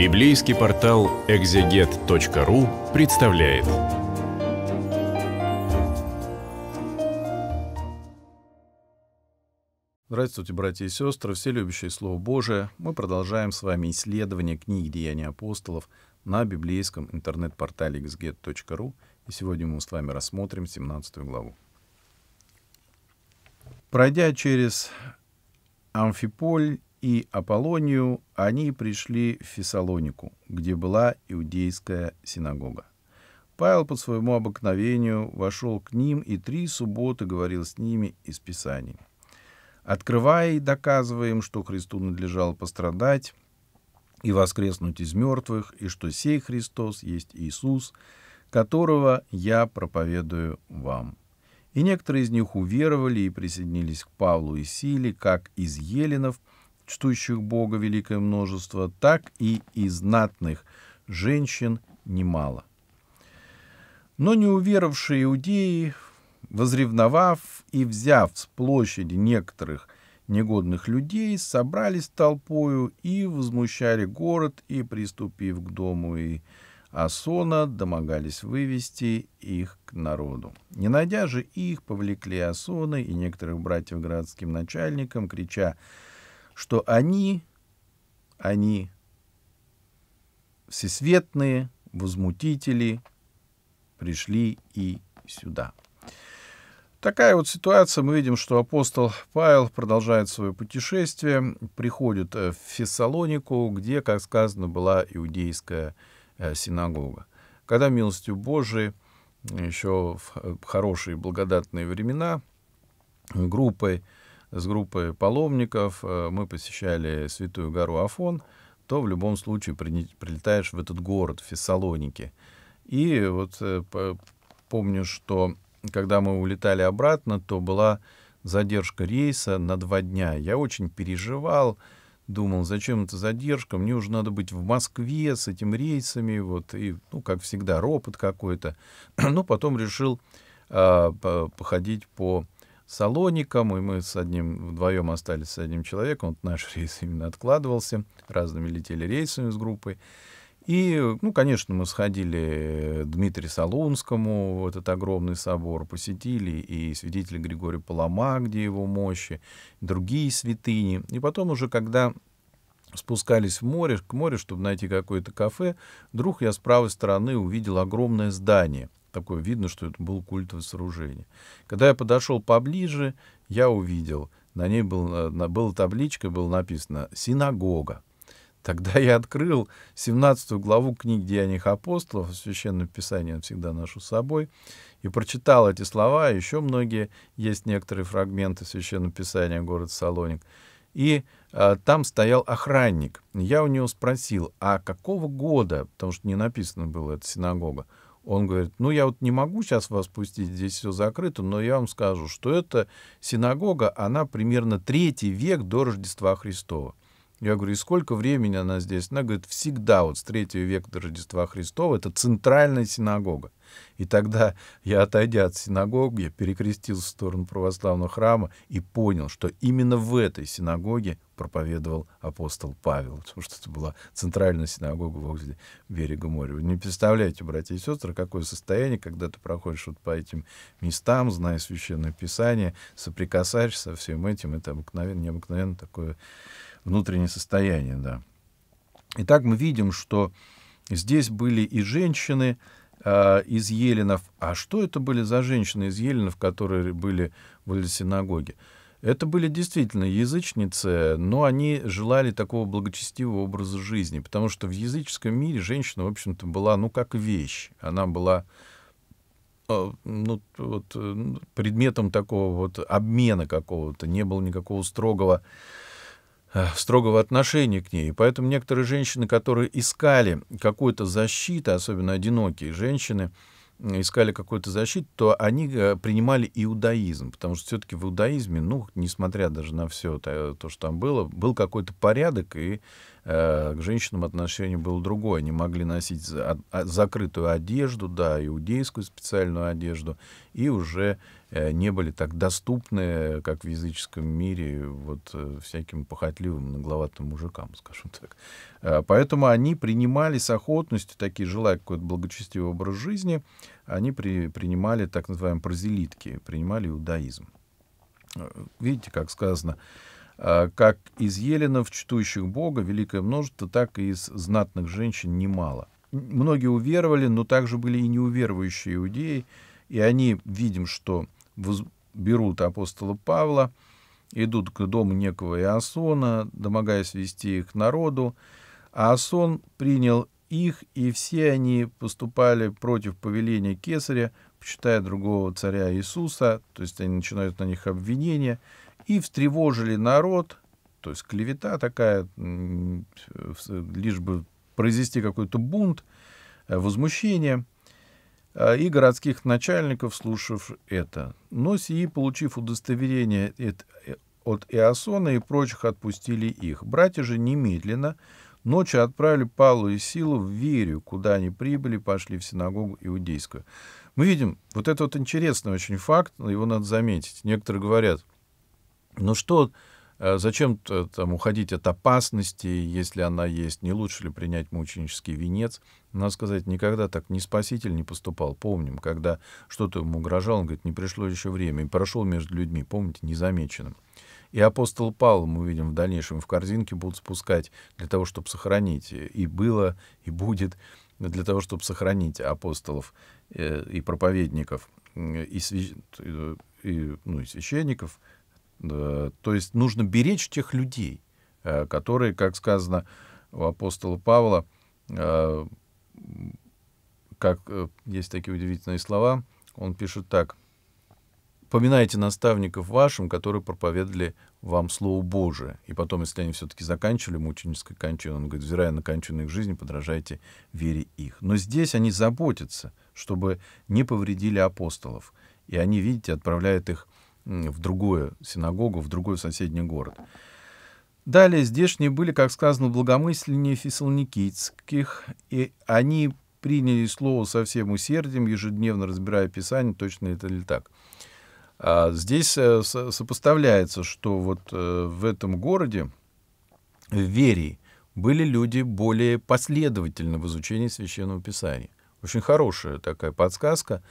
Библейский портал экзегет.ру представляет. Здравствуйте, братья и сестры, все любящие Слово Божие. Мы продолжаем с вами исследование книги «Деяния апостолов» на библейском интернет-портале exget.ru. И сегодня мы с вами рассмотрим 17 главу. Пройдя через Амфиполь и Аполлонию, они пришли в Фессалонику, где была иудейская синагога. Павел по своему обыкновению вошел к ним и три субботы говорил с ними из Писаний. Открывая и доказывая им, что Христу надлежало пострадать и воскреснуть из мертвых, и что сей Христос есть Иисус, которого я проповедую вам. И некоторые из них уверовали и присоединились к Павлу и Силе, как из еленов, чтущих Бога великое множество, так и из знатных женщин немало. Но неуверовавшие иудеи, возревновав и взяв с площади некоторых негодных людей, собрались толпою и возмущали город, и, приступив к дому и Асона домогались вывести их к народу. Не найдя же их, повлекли Асона и некоторых братьев городским начальникам, крича, что они, они всесветные возмутители пришли и сюда. Такая вот ситуация. Мы видим, что апостол Павел продолжает свое путешествие, приходит в Фессалонику, где, как сказано, была иудейская Э, синагога. Когда милостью Божией еще в хорошие благодатные времена группой, с группой паломников э, мы посещали Святую гору Афон, то в любом случае прилетаешь в этот город, в Фессалоники. И вот э, помню, что когда мы улетали обратно, то была задержка рейса на два дня. Я очень переживал, думал, зачем эта задержка, мне уже надо быть в Москве с этими рейсами, вот, и, ну, как всегда, ропот какой-то. Но потом решил э, походить по салоникам, и мы с одним, вдвоем остались с одним человеком, вот наш рейс именно откладывался, разными летели рейсами с группой. И, ну, конечно, мы сходили Дмитрию Солунскому, в этот огромный собор, посетили и святителя Григория Палама, где его мощи, другие святыни. И потом уже, когда спускались в море, к морю, чтобы найти какое-то кафе, вдруг я с правой стороны увидел огромное здание. Такое видно, что это было культовое сооружение. Когда я подошел поближе, я увидел, на ней был, на, была табличка, было написано «Синагога». Тогда я открыл 17 главу книги «Деяниях апостолов», Священное Писание я всегда ношу с собой, и прочитал эти слова, еще многие, есть некоторые фрагменты Священного Писания «Город Салоник». И а, там стоял охранник. Я у него спросил, а какого года, потому что не написано было, это синагога, он говорит, ну, я вот не могу сейчас вас пустить, здесь все закрыто, но я вам скажу, что эта синагога, она примерно третий век до Рождества Христова. Я говорю, и сколько времени она здесь? Она говорит, всегда, вот с третьего века до Рождества Христова, это центральная синагога. И тогда я, отойдя от синагоги, перекрестился в сторону православного храма и понял, что именно в этой синагоге проповедовал апостол Павел, потому что это была центральная синагога возле берега моря. Вы не представляете, братья и сестры, какое состояние, когда ты проходишь вот по этим местам, зная Священное Писание, соприкасаешься со всем этим, это обыкновенно, необыкновенно такое внутреннее состояние, да. Итак, мы видим, что здесь были и женщины э, из Еленов. А что это были за женщины из Еленов, которые были в синагоге? Это были действительно язычницы, но они желали такого благочестивого образа жизни, потому что в языческом мире женщина, в общем-то, была, ну, как вещь. Она была э, ну, вот, э, предметом такого вот обмена какого-то, не было никакого строгого Э, строгого отношения к ней. Поэтому некоторые женщины, которые искали какую-то защиту, особенно одинокие женщины, искали какую-то защиту, то они э, принимали иудаизм, потому что все-таки в иудаизме, ну, несмотря даже на все то, то, что там было, был какой-то порядок, и к женщинам отношение было другое. Они могли носить закрытую одежду, да, иудейскую специальную одежду, и уже э, не были так доступны, как в языческом мире, вот э, всяким похотливым, нагловатым мужикам, скажем так. Поэтому они принимали с охотностью, такие желая какой-то благочестивый образ жизни, они при, принимали так называемые прозелитки, принимали иудаизм. Видите, как сказано, а, как из еленов, чтущих Бога, великое множество, так и из знатных женщин немало. Многие уверовали, но также были и неуверующие иудеи, и они, видим, что берут апостола Павла, идут к дому некого Иосона, домогаясь вести их к народу, а Асон принял их, и все они поступали против повеления Кесаря, почитая другого царя Иисуса, то есть они начинают на них обвинения, и встревожили народ, то есть клевета такая, лишь бы произвести какой-то бунт, э, возмущение, а, и городских начальников, слушав это. Но сии, получив удостоверение э, от Иосона и прочих, отпустили их. Братья же немедленно ночью отправили Павлу и Силу в Верию, куда они прибыли, пошли в синагогу иудейскую. Мы видим, вот это вот интересный очень факт, его надо заметить. Некоторые говорят, ну что, э, зачем там уходить от опасности, если она есть? Не лучше ли принять мученический венец? Надо сказать, никогда так ни спаситель не поступал. Помним, когда что-то ему угрожало, он говорит, не пришло еще время, и прошел между людьми, помните, незамеченным. И апостол Павла, мы видим в дальнейшем, в корзинке будут спускать для того, чтобы сохранить. И было, и будет для того, чтобы сохранить апостолов э, и проповедников, и, свящ... и, ну, и священников, то есть нужно беречь тех людей, э, которые, как сказано у апостола Павла, э, как э, есть такие удивительные слова, он пишет так. «Поминайте наставников вашим, которые проповедовали вам Слово Божие». И потом, если они все-таки заканчивали мученической кончину, он говорит, взирая на кончину их жизни, подражайте вере их. Но здесь они заботятся, чтобы не повредили апостолов. И они, видите, отправляют их в другую синагогу, в другой соседний город. Далее здешние были, как сказано, благомысленнее фессалоникийских, и они приняли слово со всем усердием, ежедневно разбирая Писание, точно это ли так. А здесь э, сопоставляется, что вот э, в этом городе, в Верии, были люди более последовательны в изучении Священного Писания. Очень хорошая такая подсказка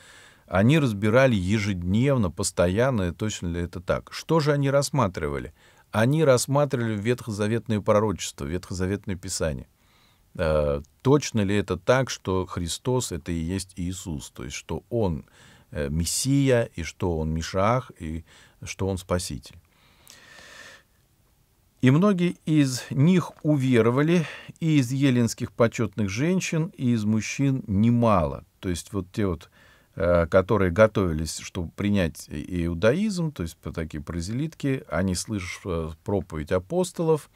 они разбирали ежедневно, постоянно, точно ли это так. Что же они рассматривали? Они рассматривали ветхозаветные пророчества, ветхозаветное писание. Э, точно ли это так, что Христос — это и есть Иисус, то есть что Он э, Мессия, и что Он Мишах, и что Он Спаситель? И многие из них уверовали, и из еленских почетных женщин, и из мужчин немало. То есть вот те вот которые готовились, чтобы принять иудаизм, то есть такие прозелитки, они, слышат э, проповедь апостолов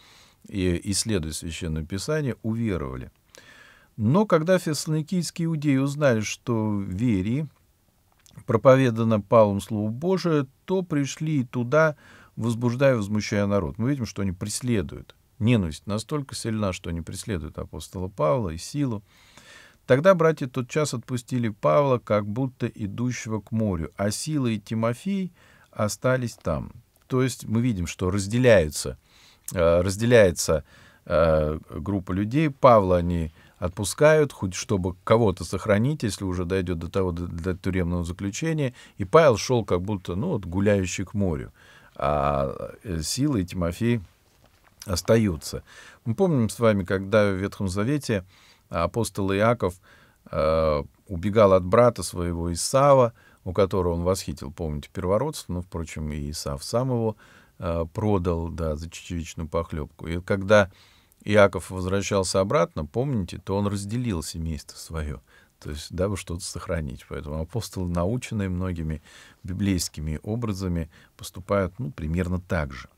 и исследуя Священное Писание, уверовали. Но когда фессалоникийские иудеи узнали, что в Верии проповедано Павлом Слово Божие, то пришли туда, возбуждая и возмущая народ. Мы видим, что они преследуют. Ненависть настолько сильна, что они преследуют апостола Павла и силу. Тогда братья тотчас отпустили Павла, как будто идущего к морю, а Сила и Тимофей остались там. То есть мы видим, что разделяются, э, разделяется э, группа людей. Павла они отпускают, хоть чтобы кого-то сохранить, если уже дойдет до того, до, до тюремного заключения. И Павел шел как будто, ну, вот, гуляющий к морю. А э, Сила и Тимофей остаются. Мы помним с вами, когда в Ветхом Завете апостол Иаков э, убегал от брата своего Исава, у которого он восхитил, помните, первородство, но, впрочем, и Исав сам его э, продал, да, за чечевичную похлебку. И когда Иаков возвращался обратно, помните, то он разделил семейство свое, то есть дабы что-то сохранить. Поэтому апостолы, наученные многими библейскими образами, поступают ну, примерно так же.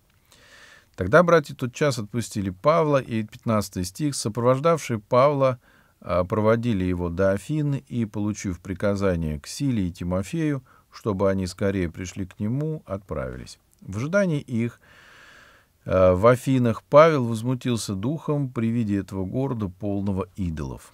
Тогда братья тот час отпустили Павла, и 15 стих, сопровождавшие Павла, а, проводили его до Афины и, получив приказание к Силе и Тимофею, чтобы они скорее пришли к нему, отправились. В ожидании их э, в Афинах Павел возмутился духом при виде этого города, полного идолов.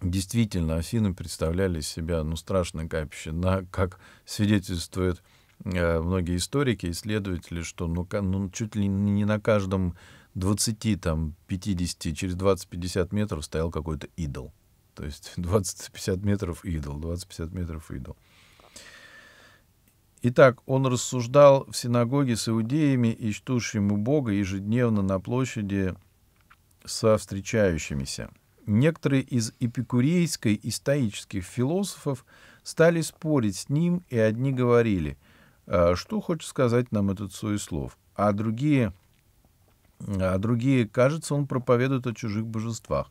Действительно, Афины представляли себя ну, страшное капище, на, как свидетельствуют э, многие историки, исследователи, что ну, ну, чуть ли не на каждом 20, там, 50, через 20-50 метров стоял какой-то идол. То есть 20-50 метров идол, 20-50 метров идол. Итак, он рассуждал в синагоге с иудеями и чтущими Бога ежедневно на площади со встречающимися. Некоторые из эпикурейской и стоических философов стали спорить с ним, и одни говорили, «А что хочет сказать нам этот суеслов, а другие, а другие, кажется, он проповедует о чужих божествах,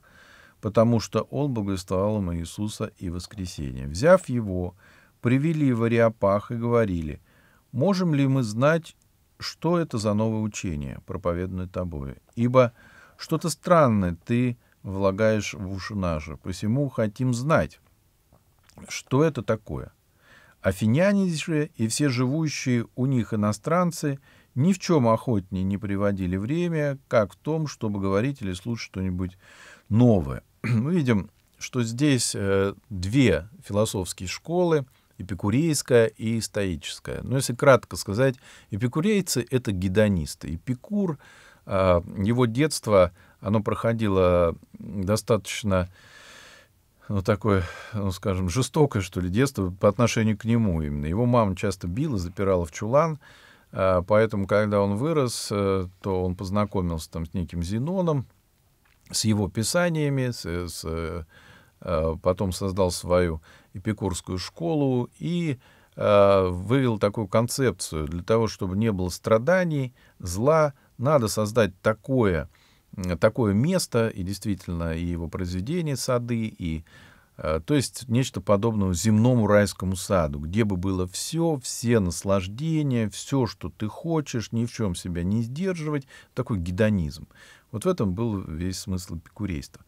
потому что он благословал им Иисуса и воскресение. Взяв его, привели в Ариапах и говорили, можем ли мы знать, что это за новое учение, проповеданное тобой? Ибо что-то странное ты влагаешь в уши наши, посему хотим знать, что это такое. Афиняне же и все живущие у них иностранцы ни в чем охотнее не приводили время, как в том, чтобы говорить или слушать что-нибудь новое. Мы видим, что здесь э, две философские школы — эпикурейская и стоическая. Но если кратко сказать, эпикурейцы — это гедонисты. Эпикур, а, его детство, оно проходило достаточно ну, такое, ну, скажем, жестокое, что ли, детство по отношению к нему именно. Его мама часто била, запирала в чулан, а, поэтому, когда он вырос, э, то он познакомился там с неким Зеноном, с его писаниями, с, с, э, потом создал свою эпикурскую школу и э, вывел такую концепцию. Для того, чтобы не было страданий, зла, надо создать такое, такое место, и действительно, и его произведения, сады, и э, то есть нечто подобное земному райскому саду, где бы было все, все наслаждения, все, что ты хочешь, ни в чем себя не сдерживать, такой гедонизм. Вот в этом был весь смысл эпикурейства.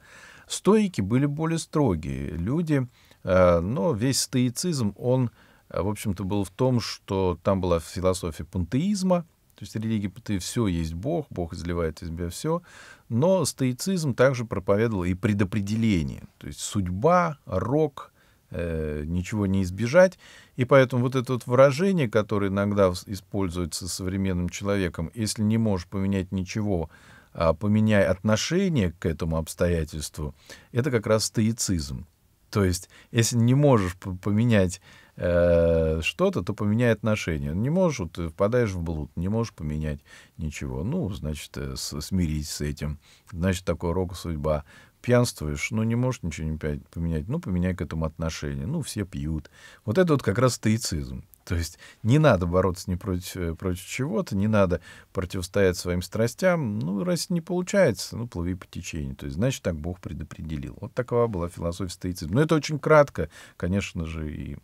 Стоики были более строгие. Люди Э, но весь стоицизм, он, э, в общем-то, был в том, что там была философия пантеизма, то есть религия ты все есть Бог, Бог изливает из себя все. Но стоицизм также проповедовал и предопределение. То есть судьба, рок, э, ничего не избежать. И поэтому вот это вот выражение, которое иногда используется современным человеком, если не можешь поменять ничего, а поменяй отношение к этому обстоятельству, это как раз стоицизм. То есть, если не можешь поменять э, что-то, то поменяй отношения. Не можешь, ты впадаешь в блуд, не можешь поменять ничего. Ну, значит, э, смирись с этим. Значит, такой рок судьба. Пьянствуешь, ну, не можешь ничего не поменять. Ну, поменяй к этому отношение. Ну, все пьют. Вот это вот как раз стоицизм. То есть не надо бороться ни против, э, против чего-то, не надо противостоять своим страстям. Ну, раз не получается, ну, плыви по течению. То есть, значит, так Бог предопределил. Вот такова была философия стоицизма. Но это очень кратко. Конечно же, и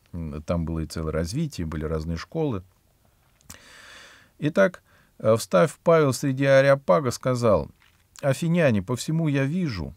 там было и целое развитие, были разные школы. Итак, э, встав Павел среди Ариапага, сказал, «Афиняне, по всему я вижу,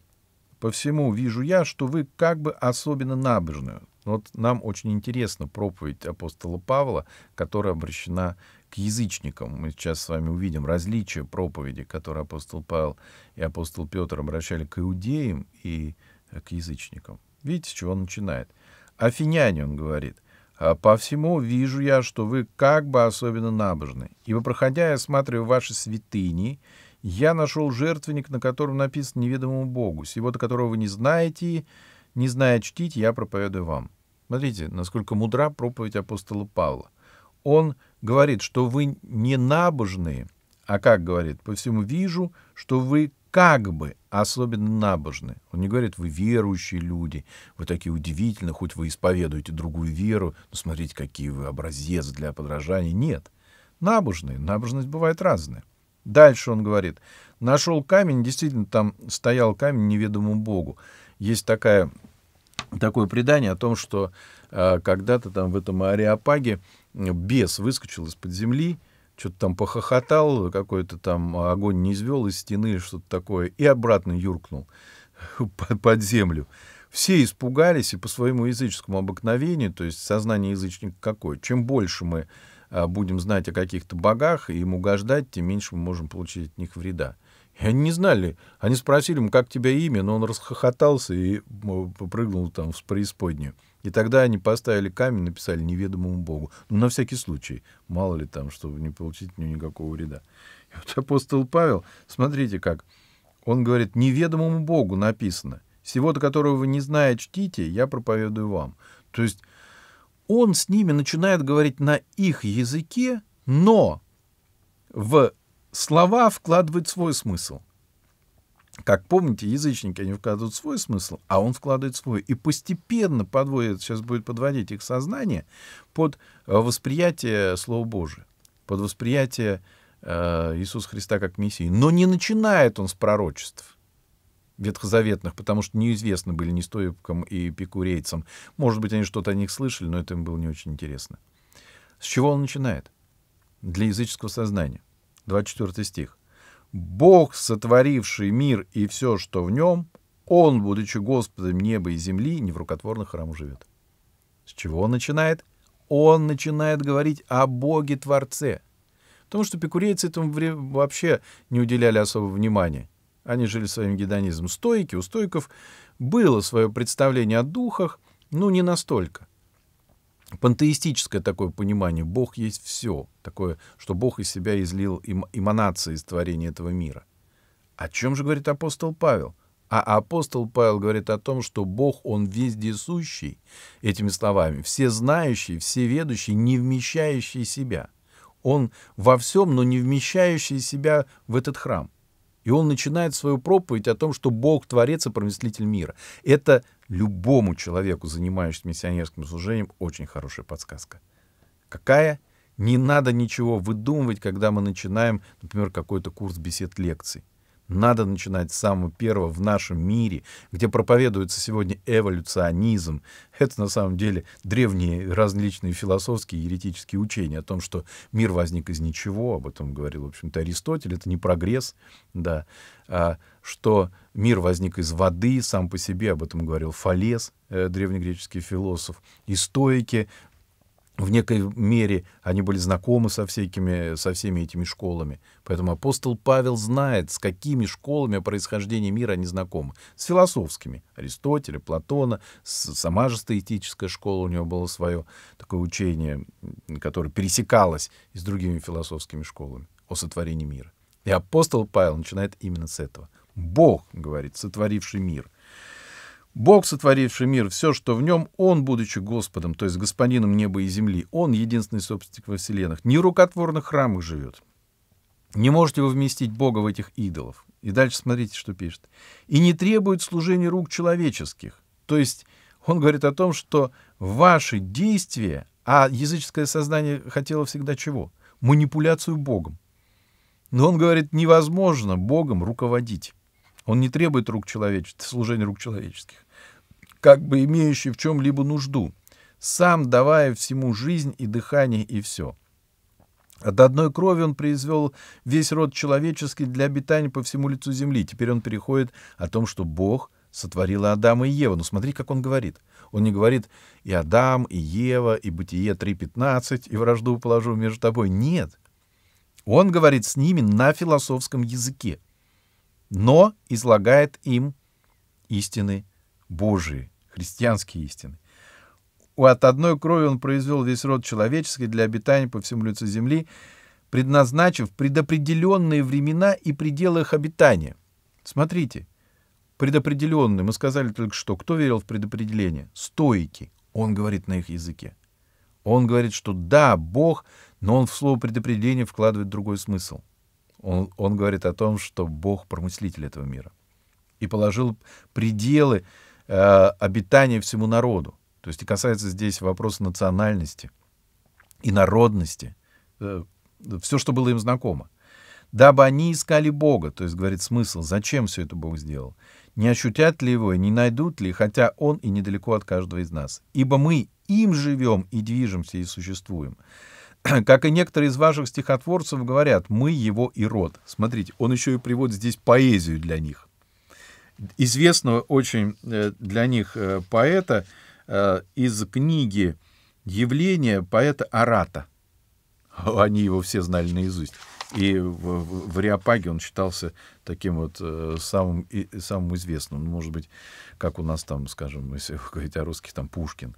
по всему вижу я, что вы как бы особенно набожны. Вот нам очень интересна проповедь апостола Павла, которая обращена к язычникам. Мы сейчас с вами увидим различия проповеди, которые апостол Павел и апостол Петр обращали к иудеям и э, к язычникам. Видите, с чего он начинает? Афиняне, он говорит, «А по всему вижу я, что вы как бы особенно набожны. Ибо, проходя и осматривая ваши святыни, я нашел жертвенник, на котором написано неведомому Богу, сего-то которого вы не знаете, не зная чтить, я проповедую вам. Смотрите, насколько мудра проповедь апостола Павла. Он говорит, что вы не набожные, а как говорит, по всему вижу, что вы как бы особенно набожны. Он не говорит, вы верующие люди, вы такие удивительные, хоть вы исповедуете другую веру, но смотрите, какие вы образец для подражания. Нет, набожные. Набожность бывает разная. Дальше он говорит, нашел камень, действительно там стоял камень неведомому Богу. Есть такая, такое предание о том, что э, когда-то там в этом Ариапаге бес выскочил из-под земли, что-то там похохотал, какой-то там огонь не извел из стены, что-то такое, и обратно юркнул под землю. Все испугались, и по своему языческому обыкновению, то есть сознание язычника какое, чем больше мы а, будем знать о каких-то богах и им угождать, тем меньше мы можем получить от них вреда. И они не знали. Они спросили ему, как тебя имя, но он расхохотался и попрыгнул там в преисподнюю. И тогда они поставили камень, написали неведомому Богу. Ну, на всякий случай. Мало ли там, чтобы не получить никакого вреда. И вот апостол Павел, смотрите как, он говорит, неведомому Богу написано, всего-то которого вы не знаете, чтите, я проповедую вам. То есть он с ними начинает говорить на их языке, но в слова вкладывает свой смысл. Как помните, язычники, они вкладывают свой смысл, а он вкладывает свой. И постепенно подводит, сейчас будет подводить их сознание под э, восприятие Слова Божия, под восприятие э, Иисуса Христа как Мессии. Но не начинает он с пророчеств ветхозаветных, потому что неизвестны были ни стоикам и пикурейцам. Может быть, они что-то о них слышали, но это им было не очень интересно. С чего он начинает? Для языческого сознания. 24 стих. «Бог, сотворивший мир и все, что в нем, Он, будучи Господом неба и земли, не в рукотворных храмах живет». С чего он начинает? Он начинает говорить о Боге-творце. Потому что пикурейцы этому вообще не уделяли особого внимания. Они жили своим гедонизмом. Стойки, у стойков было свое представление о духах, но не настолько. Пантеистическое такое понимание. Бог есть все. Такое, что Бог из себя излил эманации из творения этого мира. О чем же говорит апостол Павел? А апостол Павел говорит о том, что Бог, Он вездесущий, этими словами, все знающий, все ведущий, не вмещающий себя. Он во всем, но не вмещающий себя в этот храм. И он начинает свою проповедь о том, что Бог творец и промыслитель мира. Это любому человеку, занимающемуся миссионерским служением, очень хорошая подсказка. Какая? Не надо ничего выдумывать, когда мы начинаем, например, какой-то курс бесед-лекций. Надо начинать с самого первого в нашем мире, где проповедуется сегодня эволюционизм. Это на самом деле древние различные философские и еретические учения о том, что мир возник из ничего, об этом говорил, в общем-то, Аристотель, это не прогресс, да, а, что мир возник из воды сам по себе, об этом говорил Фалес, э, древнегреческий философ, и стоики в некой мере они были знакомы со, всякими, со всеми этими школами. Поэтому апостол Павел знает, с какими школами о происхождении мира они знакомы. С философскими. Аристотеля, Платона, сама же стоитическая школа у него было свое такое учение, которое пересекалось и с другими философскими школами о сотворении мира. И апостол Павел начинает именно с этого. Бог, говорит, сотворивший мир — Бог, сотворивший мир, все, что в нем, Он, будучи Господом, то есть господином неба и земли, Он единственный собственник во вселенных, не в рукотворных храмах живет. Не можете вы вместить Бога в этих идолов. И дальше смотрите, что пишет. И не требует служения рук человеческих. То есть он говорит о том, что ваши действия, а языческое сознание хотело всегда чего? Манипуляцию Богом. Но он говорит, невозможно Богом руководить. Он не требует рук человеческих, служения рук человеческих, как бы имеющий в чем-либо нужду, сам давая всему жизнь и дыхание и все. От одной крови он произвел весь род человеческий для обитания по всему лицу земли. Теперь он переходит о том, что Бог сотворил Адама и Еву. Но смотри, как он говорит. Он не говорит и Адам, и Ева, и Бытие 3.15, и вражду положу между тобой. Нет. Он говорит с ними на философском языке но излагает им истины Божии, христианские истины. От одной крови он произвел весь род человеческий для обитания по всему лицу земли, предназначив предопределенные времена и пределы их обитания. Смотрите, предопределенные, мы сказали только что, кто верил в предопределение? Стоики, он говорит на их языке. Он говорит, что да, Бог, но он в слово предопределение вкладывает другой смысл. Он, он говорит о том, что Бог промыслитель этого мира. И положил пределы э, обитания всему народу. То есть и касается здесь вопроса национальности и народности. Э, все, что было им знакомо. Дабы они искали Бога, то есть, говорит смысл, зачем все это Бог сделал. Не ощутят ли его, не найдут ли, хотя Он и недалеко от каждого из нас. Ибо мы им живем и движемся и существуем. как и некоторые из ваших стихотворцев говорят, мы его и род. Смотрите, он еще и приводит здесь поэзию для них. Известного очень э, для них э, поэта э, из книги «Явление» поэта Арата. Они его все знали наизусть. И в, в Ариапаге он считался таким вот самым, самым известным. Ну, может быть, как у нас там, скажем, если говорить о русских, там Пушкин.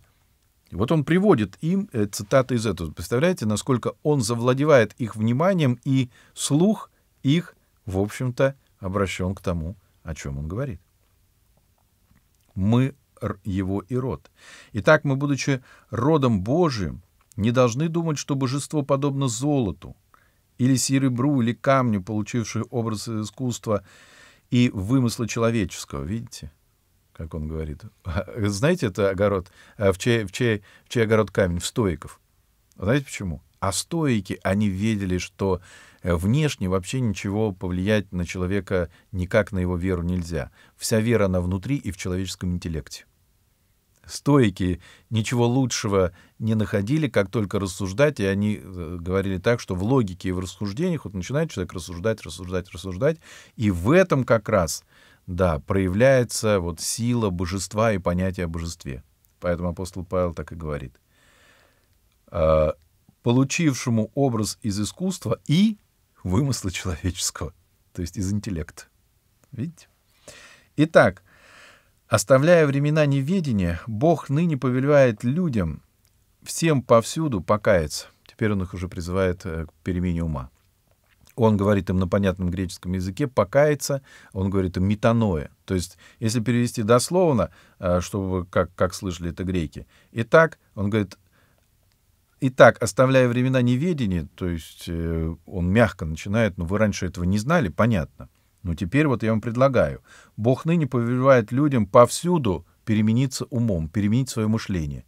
Вот он приводит им цитаты из этого. Представляете, насколько он завладевает их вниманием, и слух их, в общем-то, обращен к тому, о чем он говорит. Мы его и род. Итак, мы, будучи родом Божиим, не должны думать, что божество подобно золоту, или серебру, или камню, получивший образ искусства и вымысла человеческого. Видите, как он говорит? Знаете, это огород, а в чей, в чей, в чей огород камень? В стоиков. Знаете почему? А стоики, они видели, что э, внешне вообще ничего повлиять на человека никак на его веру нельзя. Вся вера, она внутри и в человеческом интеллекте. Стойки ничего лучшего не находили, как только рассуждать, и они э, говорили так, что в логике и в рассуждениях вот начинает человек рассуждать, рассуждать, рассуждать, и в этом как раз, да, проявляется вот сила божества и понятие о божестве. Поэтому апостол Павел так и говорит. «А, получившему образ из искусства и вымысла человеческого, то есть из интеллекта. Видите? Итак, Оставляя времена неведения, Бог ныне повелевает людям всем повсюду покаяться. Теперь он их уже призывает э, к перемене ума. Он говорит им на понятном греческом языке покаяться, он говорит им метаноя. То есть, если перевести дословно, э, чтобы как, как слышали это греки. Итак, он говорит, Итак, оставляя времена неведения, то есть э, он мягко начинает, но вы раньше этого не знали, понятно. Но теперь вот я вам предлагаю. Бог ныне повелевает людям повсюду перемениться умом, переменить свое мышление.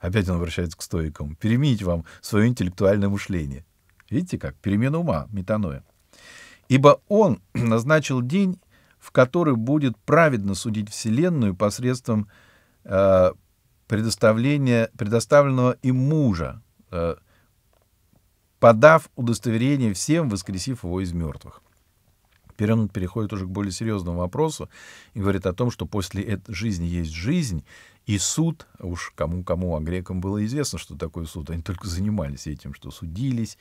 Опять он обращается к стоикам. Переменить вам свое интеллектуальное мышление. Видите как? Перемена ума, метаноя. Ибо он назначил день, в который будет праведно судить Вселенную посредством э, предоставления, предоставленного им мужа, подав удостоверение всем, воскресив его из мертвых. Теперь он переходит уже к более серьезному вопросу и говорит о том, что после этой жизни есть жизнь, и суд, уж кому-кому, а грекам было известно, что такое суд, они только занимались этим, что судились.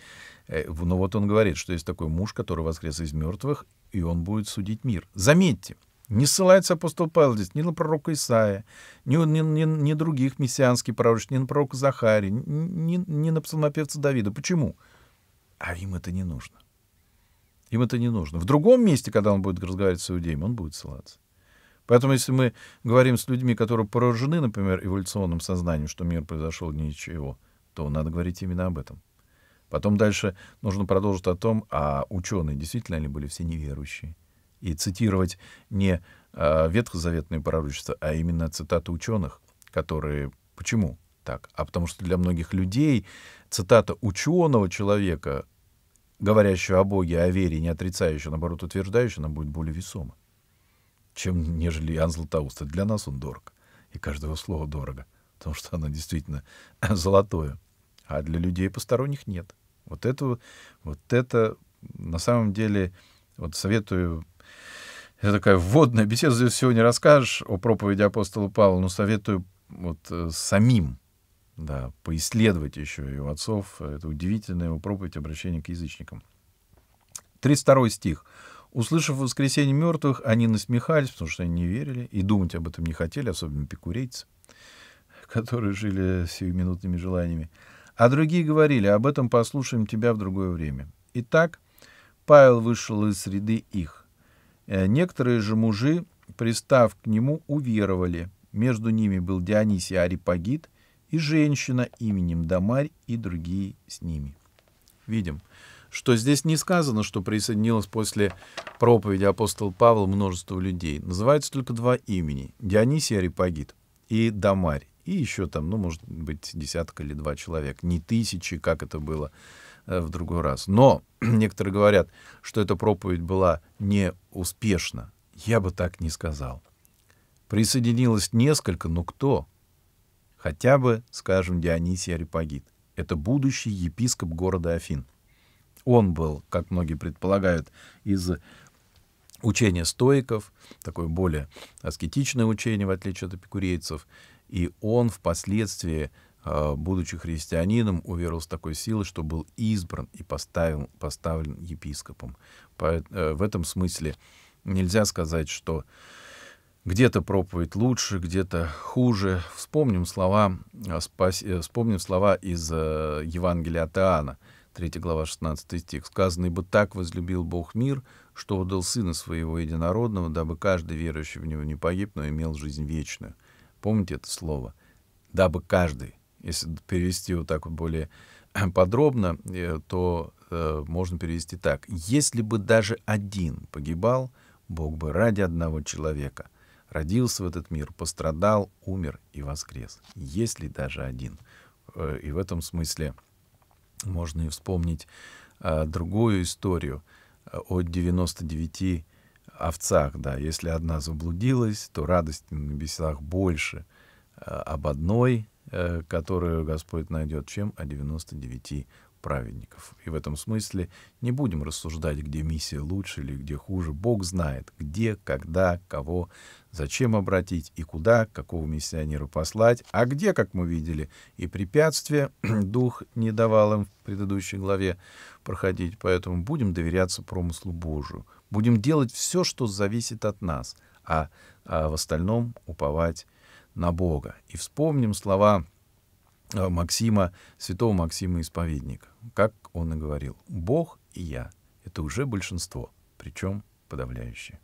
Э, но вот он говорит, что есть такой муж, который воскрес из мертвых, и он будет судить мир. Заметьте, не ссылается апостол Павел здесь ни на пророка Исаия, ни, ни, ни, ни других мессианских пророчеств, ни на пророка Захария, ни, ни на псалмопевца Давида. Почему? А им это не нужно. Им это не нужно. В другом месте, когда он будет разговаривать с иудеями, он будет ссылаться. Поэтому, если мы говорим с людьми, которые поражены, например, эволюционным сознанием, что мир произошел ничего, то надо говорить именно об этом. Потом дальше нужно продолжить о том, а ученые действительно они были все неверующие. И цитировать не а, ветхозаветные пророчества, а именно цитаты ученых, которые... Почему так? А потому что для многих людей цитата ученого человека говорящую о Боге, о вере, не отрицающую, наоборот, утверждающую, она будет более весома, чем нежели Иоанн Златоуст. Для нас он дорог, и каждого слова дорого, потому что оно действительно золотое. А для людей посторонних нет. Вот это, вот это на самом деле, вот советую, это такая вводная беседа, здесь всего не расскажешь о проповеди апостола Павла, но советую вот э, самим да, поисследовать еще и у отцов. Это удивительная его проповедь обращения к язычникам. 32 стих. «Услышав воскресение мертвых, они насмехались, потому что они не верили и думать об этом не хотели, особенно пикурейцы, которые жили сиюминутными желаниями. А другие говорили, об этом послушаем тебя в другое время. Итак, Павел вышел из среды их. Э, некоторые же мужи, пристав к нему, уверовали. Между ними был Дионисий Арипагит, и женщина именем Дамарь и другие с ними. Видим, что здесь не сказано, что присоединилось после проповеди апостола Павла множество людей. Называются только два имени — Дионисий Арипагит и Дамарь. И еще там, ну, может быть, десятка или два человека. Не тысячи, как это было в другой раз. Но некоторые говорят, что эта проповедь была неуспешна. Я бы так не сказал. Присоединилось несколько, но кто? Хотя бы, скажем, Дионисий Арипагит. Это будущий епископ города Афин. Он был, как многие предполагают, из учения стоиков, такое более аскетичное учение, в отличие от эпикурейцев, и он впоследствии э, будучи христианином, уверовал с такой силой, что был избран и поставил, поставлен епископом. По, э, в этом смысле нельзя сказать, что где-то проповедь лучше, где-то хуже. Вспомним слова, э, спаси, э, вспомним слова из э, Евангелия от Иоанна, 3 глава, 16 стих. «Сказано, ибо так возлюбил Бог мир, что удал Сына Своего Единородного, дабы каждый верующий в Него не погиб, но имел жизнь вечную». Помните это слово? «Дабы каждый». Если перевести вот так вот более подробно, то э, можно перевести так. Если бы даже один погибал, Бог бы ради одного человека родился в этот мир, пострадал, умер и воскрес. Если даже один. Э, и в этом смысле можно и вспомнить а, другую историю э, о 99 овцах. Да. Если одна заблудилась, то радости на небесах больше об одной, которую Господь найдет, чем о 99 праведников. И в этом смысле не будем рассуждать, где миссия лучше или где хуже. Бог знает, где, когда, кого, зачем обратить и куда, какого миссионера послать, а где, как мы видели, и препятствия дух не давал им в предыдущей главе проходить. Поэтому будем доверяться промыслу Божию. Будем делать все, что зависит от нас, а, а в остальном уповать на Бога. И вспомним слова Э, Максима, святого Максима Исповедника. Как он и говорил, Бог и я — это уже большинство, причем подавляющее.